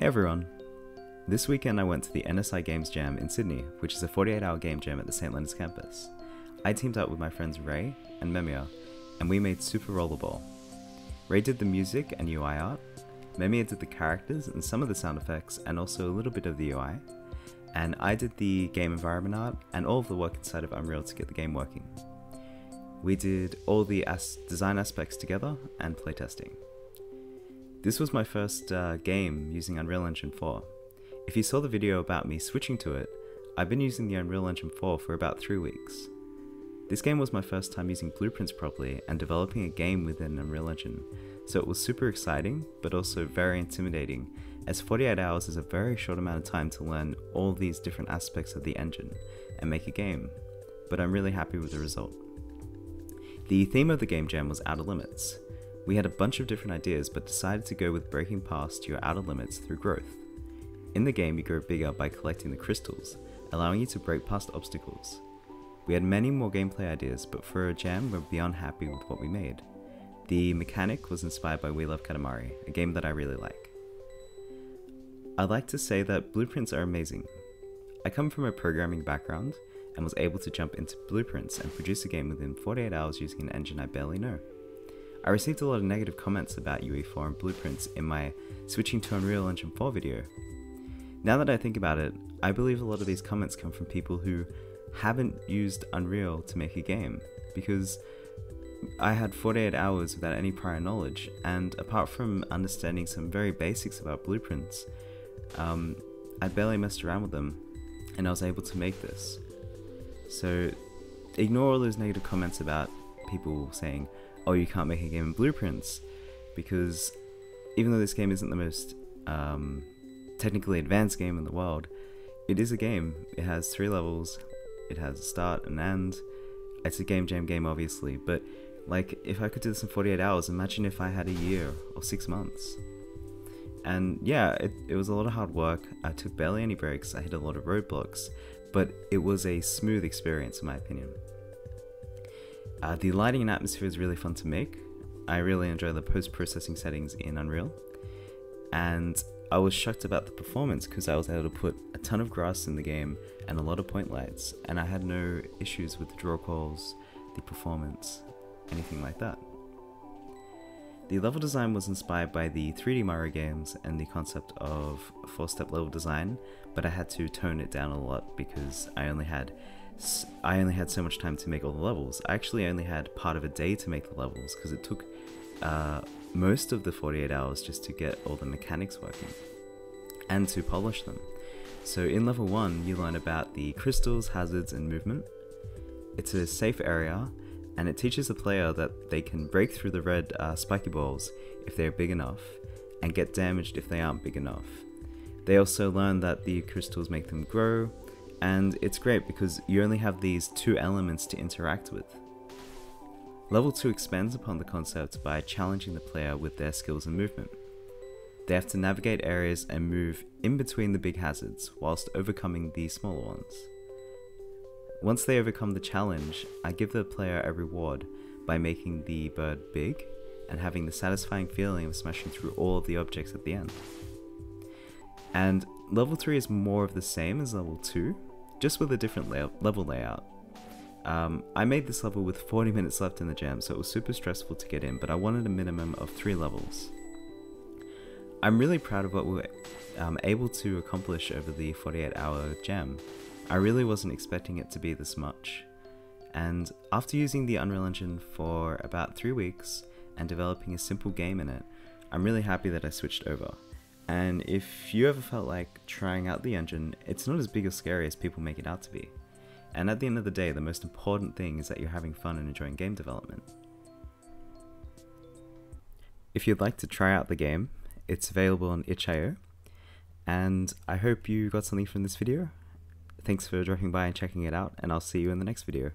Hey everyone! This weekend I went to the NSI Games Jam in Sydney, which is a 48 hour game jam at the St. Leonard's campus. I teamed up with my friends Ray and Memia, and we made Super Rolla Bird. Ray did the music and UI art, Memia did the characters and some of the sound effects, and also a little bit of the UI, and I did the game environment art and all of the work inside of Unreal to get the game working. We did all the as- design aspects together and playtesting. This was my first uh, game using Unreal Engine 4. If you saw the video about me switching to it, I've been using the Unreal Engine 4 for about 3 weeks. This game was my first time using blueprints properly and developing a game within Unreal Engine, so it was super exciting but also very intimidating, as 48 hours is a very short amount of time to learn all these different aspects of the engine and make a game, but I'm really happy with the result. The theme of the game jam was Outer Limits, we had a bunch of different ideas, but decided to go with breaking past your outer limits through growth. In the game, you grow bigger by collecting the crystals, allowing you to break past obstacles. We had many more gameplay ideas, but for a jam, we're beyond happy with what we made. The mechanic was inspired by We Love Katamari, a game that I really like. I'd like to say that blueprints are amazing. I come from a programming background and was able to jump into blueprints and produce a game within 48 hours using an engine I barely know. I received a lot of negative comments about UE4 and blueprints in my switching to Unreal Engine 4 video. Now that I think about it, I believe a lot of these comments come from people who haven't used Unreal to make a game, because I had 48 hours without any prior knowledge, and apart from understanding some very basics about blueprints, um, I barely messed around with them, and I was able to make this. So, ignore all those negative comments about people saying, oh, you can't make a game in blueprints, because even though this game isn't the most um, technically advanced game in the world, it is a game. It has three levels, it has a start and end. It's a game jam game, obviously, but like if I could do this in 48 hours, imagine if I had a year or six months. And yeah, it, it was a lot of hard work. I took barely any breaks, I hit a lot of roadblocks, but it was a smooth experience, in my opinion. Uh, the lighting and atmosphere is really fun to make. I really enjoy the post processing settings in Unreal. And I was shocked about the performance because I was able to put a ton of grass in the game and a lot of point lights, and I had no issues with the draw calls, the performance, anything like that. The level design was inspired by the 3D Mario games and the concept of four step level design, but I had to tone it down a lot because I only had I only had so much time to make all the levels. I actually only had part of a day to make the levels because it took uh, most of the 48 hours just to get all the mechanics working and to polish them. So in level 1 you learn about the crystals, hazards and movement. It's a safe area and it teaches the player that they can break through the red uh, spiky balls if they're big enough and get damaged if they aren't big enough. They also learn that the crystals make them grow and it's great because you only have these two elements to interact with. Level 2 expands upon the concept by challenging the player with their skills and movement. They have to navigate areas and move in between the big hazards whilst overcoming the smaller ones. Once they overcome the challenge, I give the player a reward by making the bird big and having the satisfying feeling of smashing through all of the objects at the end. And level 3 is more of the same as level 2, just with a different level layout. Um, I made this level with 40 minutes left in the jam, so it was super stressful to get in, but I wanted a minimum of 3 levels. I'm really proud of what we were um, able to accomplish over the 48 hour jam. I really wasn't expecting it to be this much. And after using the Unreal Engine for about 3 weeks and developing a simple game in it, I'm really happy that I switched over. And if you ever felt like trying out the engine, it's not as big or scary as people make it out to be. And at the end of the day, the most important thing is that you're having fun and enjoying game development. If you'd like to try out the game, it's available on itch.io. And I hope you got something from this video. Thanks for dropping by and checking it out, and I'll see you in the next video.